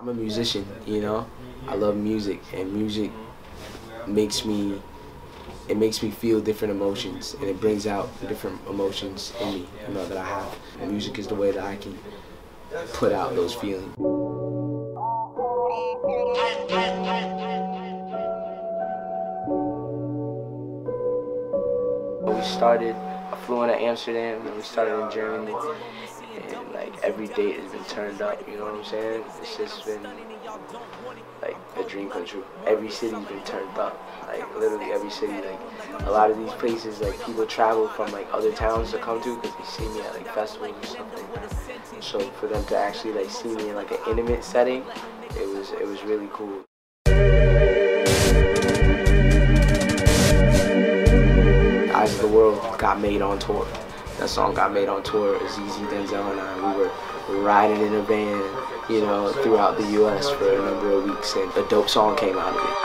I'm a musician, you know. I love music, and music makes me it makes me feel different emotions, and it brings out different emotions in me, you know, that I have. And music is the way that I can put out those feelings. We started, I flew into Amsterdam, and we started in Germany, and like every date has been turned up, you know what I'm saying? It's just been like a dream come true. Every city's been turned up, like literally every city. Like a lot of these places, like people travel from like other towns to come to because they see me at like festivals or something. So for them to actually like see me in like an intimate setting, it was it was really cool. Eyes of the World got made on tour. That song got made on tour. Azizi, Denzel, and I, we were riding in a van, you know, throughout the U.S. for a number of weeks, and a dope song came out of it.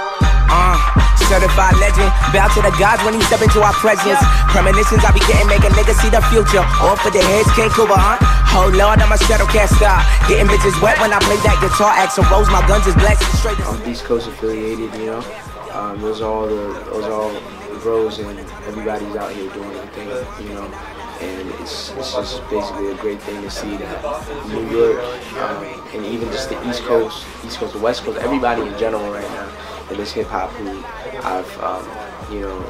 Uh, certified legend, bow to the gods when he step into our presence. Premonitions I be getting, make a nigga see the future. All for the heads, can't cover, huh? Oh Lord, I'm a shadow cast star. Getting bitches wet when I play that guitar. Axl Rose, my guns is black, straight. I'm Beast Coast affiliated, you know. Um, those are all the, those are all the bros and everybody's out here doing their thing, you know and it's, it's just basically a great thing to see that New York um, and even just the East Coast, East Coast, the West Coast, everybody in general right now in this hip hop who I've um, you know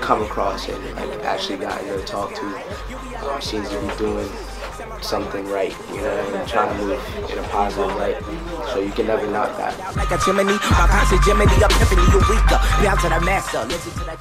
come across and like actually gotten to talk to um, seems to be doing something right, you know, and trying to move in a positive light. So you can never knock that. That